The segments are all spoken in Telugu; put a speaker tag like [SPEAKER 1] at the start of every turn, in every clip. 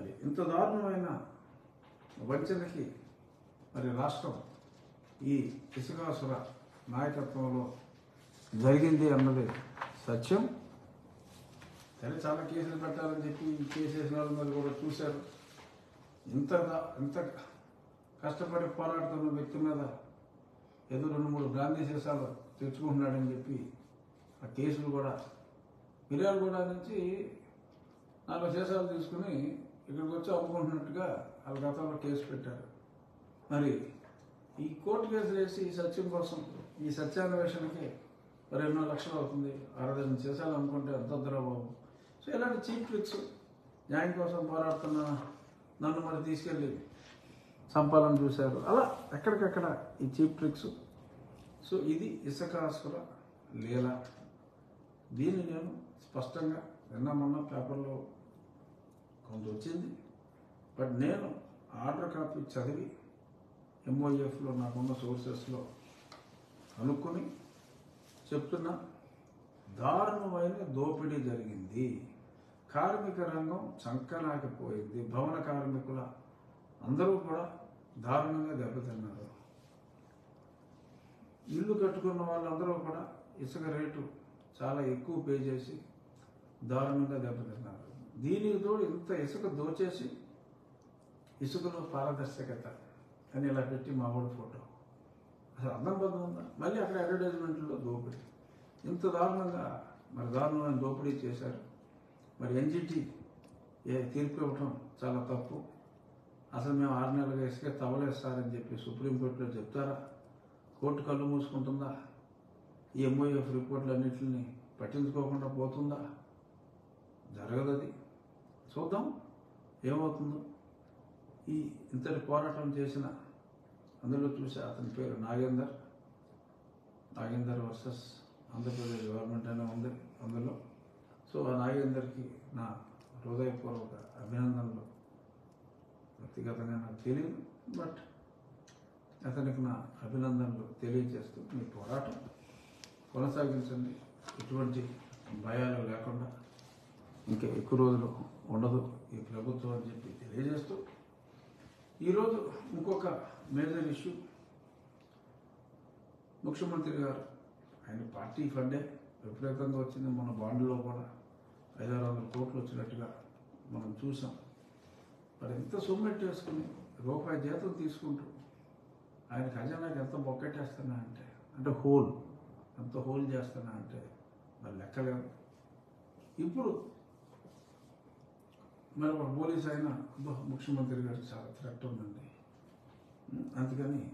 [SPEAKER 1] మరి ఇంత దారుణమైన వంచనకి మరి రాష్ట్రం ఈ ఇసుకాసుర నాయకత్వంలో జరిగింది అన్నది సత్యం. సరే చాలా కేసులు పెట్టాలని చెప్పి ఈ కేసు వేసిన వాళ్ళు మరి కూడా చూశారు. ఇంత దా- ఇంత కష్టపడి పోరాడుతున్న వ్యక్తి మీద ఏదో రెండు మూడు గాంధీ శేషాలు తెచ్చుకుంటున్నాడని చెప్పి ఆ కేసులు కూడా ఫిర్యాదు కూడా నుంచి నాలుగు శేషాలు తీసుకుని ఇక్కడికి వచ్చి ఒప్పుకుంటున్నట్టుగా వాళ్ళ గతంలో కేసు పెట్టారు. మరి ఈ కోర్టు కేసు వేసి ఈ సత్యం కోసం ఈ సత్యాన్వేషణకి మరి ఎన్నో లక్షలు అవుతుంది. ఆరాధన సీసాలు అమ్ముకుంటే బాబు. సో ఇలాంటి చీప్ ట్రిక్స్ న్యాయం కోసం పోరాడుతున్న నన్ను మరి తీసుకెళ్ళి చంపాలని చూశారు. అలా ఎక్కడికక్కడ ఈ చీప్ ట్రిక్స్. సో ఇది ఇసుకాసుర లీల. దీన్ని నేను స్పష్టంగా నిన్న మొన్న పేపర్లో కొంత వచ్చింది బట్ నేను ఆర్డర్ కాపీ చదివి ఎంఓఎఫ్లో నాకున్న సోర్సెస్లో కనుక్కొని చెప్తున్నా దారుణమైన దోపిడీ జరిగింది. కార్మిక రంగం చంకరాకపోయింది భవన కార్మికుల అందరూ కూడా దారుణంగా దెబ్బతిన్నారు. ఇల్లు కట్టుకున్న వాళ్ళందరూ కూడా ఇసుక రేటు చాలా ఎక్కువ పే చేసి దారుణంగా దెబ్బతిన్నారు. దీనికి తోడు ఇంత ఇసుక దోచేసి ఇసుకలో పారదర్శకత అని ఇలా పెట్టి మా వాడు ఫోటో. అసలు అర్థం బద్దం ఉందా? మళ్ళీ అక్కడ అడ్వర్టైజ్మెంట్లో దోపిడీ. ఇంత దారుణంగా మరి దారుణమైన దోపిడీ చేశారు. మరి ఎన్జిటి ఏ తీర్పు ఇవ్వటం చాలా తప్పు. అసలు మేము ఆరు నెలలుగా ఇసుక తవలేస్తారని చెప్పి సుప్రీంకోర్టులో చెప్తారా? కోర్టు కళ్ళు మూసుకుంటుందా? ఈ ఎంఓఎఫ్ రిపోర్ట్లు అన్నింటిని పట్టించుకోకుండా పోతుందా? జరగదు అది చూద్దాం ఏమవుతుందో. ఈ ఇంతటి పోరాటం చేసిన అందులో చూసి అతని పేరు నాగేందర్. నాగేందర్ వర్సెస్ ఆంధ్రప్రదేశ్ గవర్నమెంట్ అనే ఉంది అందులో. సో ఆ నాగేందర్కి నా హృదయపూర్వక అభినందనలు. వ్యక్తిగతంగా నాకు తెలియదు బట్ అతనికి నా అభినందనలు తెలియజేస్తూ మీ పోరాటం కొనసాగించండి. ఎటువంటి భయాలు లేకుండా ఇంకా ఎక్కువ రోజులు ఉండదు ఈ ప్రభుత్వం అని చెప్పి తెలియజేస్తూ ఈరోజు ఇంకొక మేజర్ ఇష్యూ. ముఖ్యమంత్రి గారు ఆయన పార్టీ ఫండే. విపరీతంగా వచ్చింది. మన బాండ్లో కూడా ఐదారు వందల కోట్లు వచ్చినట్టుగా మనం చూసాం. మరి ఎంత సొమ్మెట్టేసుకుని రూపాయి జీతం తీసుకుంటూ ఆయన ఖజానాకి ఎంత బొక్కెట్టేస్తున్నా అంటే అంటే హోల్ ఎంత హోల్ చేస్తున్నా అంటే మరి లెక్కలేదు ఇప్పుడు మరి ఒక పోలీస్ అయినా ముఖ్యమంత్రి గారు చాలా థ్రెట్ ఉందండి. అందుకని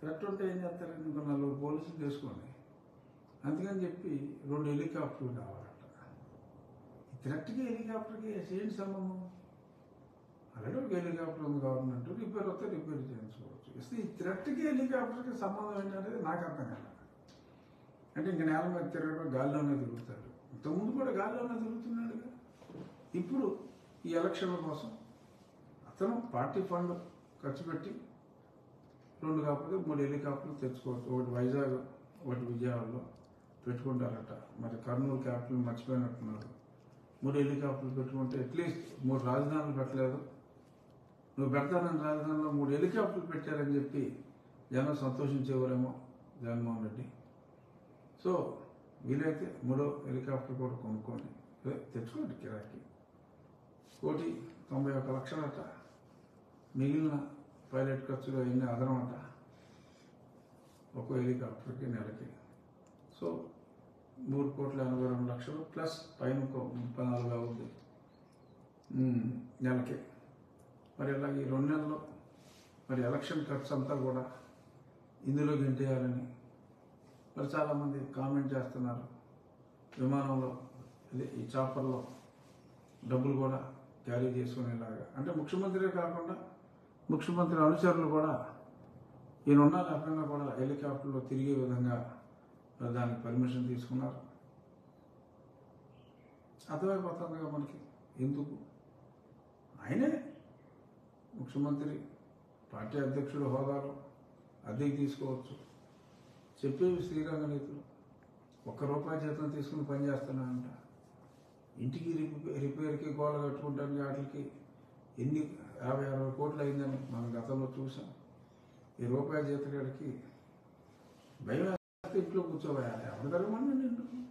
[SPEAKER 1] థ్రెట్ ఉంటే ఏం చేస్తారండి ఇంకో నలుగురు పోలీసులు తీసుకోండి అందుకని చెప్పి రెండు హెలికాప్టర్లు కావాలంట. ఈ థ్రెట్కి హెలికాప్టర్కి ఏంటి సంబంధం? ఆల్రెడీ ఒక హెలికాప్టర్ ఉంది గవర్నమెంట్ రిపేర్ వస్తే రిపేర్ చేయించుకోవచ్చు. అసలు ఈ థ్రెట్కి హెలికాప్టర్కి సంబంధం ఏంటనేది నాకు అర్థం కాదు. అంటే ఇంక నేల మీద తిరగడం గాల్లోనే తిరుగుతాడు. ఇంతకుముందు కూడా గాల్లోనే తిరుగుతున్నాడుగా. ఇప్పుడు ఈ ఎలక్షన్ల కోసం అతను పార్టీ ఫండ్ ఖర్చు పెట్టి రెండు కాకపోతే మూడు హెలికాప్టర్లు తెచ్చుకోవచ్చు. ఒకటి వైజాగ్ ఒకటి విజయవాడలో పెట్టుకుంటారట. మరి కర్నూలు క్యాపిటల్ మర్చిపోయినట్టున్నారు. మూడు హెలికాప్టర్లు పెట్టుకుంటే అట్లీస్ట్ మూడు రాజధానులు పెట్టలేదు. నువ్వు పెడతానని రాజధానిలో మూడు హెలికాప్టర్లు పెట్టారని చెప్పి జనం సంతోషించేవారేమో జగన్మోహన్ రెడ్డి. సో వీలైతే మూడో హెలికాప్టర్ కూడా కొనుక్కోండి. తెచ్చుకోండి కిరాకి కోటి తొంభై ఒక లక్షలట. మిగిలిన పైలట్ ఖర్చులు ఎన్ని అదనమట. ఒక హెలికాప్టర్కి నెలకి. సో మూడు కోట్ల ఎనభై రెండు లక్షలు ప్లస్ పైన ఒక ముప్పై నాలుగు అవుద్ది. నెలకి. మరి ఇలా ఈ రెండు నెలల్లో మరి ఎలక్షన్ ఖర్చు అంతా కూడా ఇందులో గెంటేయాలని మరి చాలామంది కామెంట్ చేస్తున్నారు. విమానంలో అదే ఈ చాపర్లో డబ్బులు కూడా క్యారీ చేసుకునేలాగా. అంటే ముఖ్యమంత్రి కాకుండా ముఖ్యమంత్రి అనుచరులు కూడా ఈయన ఉన్న లేకుండా కూడా హెలికాప్టర్లో తిరిగే విధంగా దానికి పర్మిషన్ తీసుకున్నారు. అర్థమైపోతుందిగా మనకి? ఎందుకు? ఆయనే ముఖ్యమంత్రి పార్టీ అధ్యక్షుడు హోదాలో అద్దెకి తీసుకోవచ్చు. చెప్పేవి శ్రీరంగ నీతులు. ఒక్క రూపాయి జీతం తీసుకుని పని చేస్తున్నానంట ఇంటికి రిపేర్కి గోడ కట్టుకుంటానికి వాటికి. ఎన్ని యాభై అరవై కోట్లు అయిందని మనం గతంలో చూసాం. ఈ రూపాయి జీతగాడికి భయం ఇంట్లో కూర్చోవాలి ఎవరు జరగమని నిన్ను?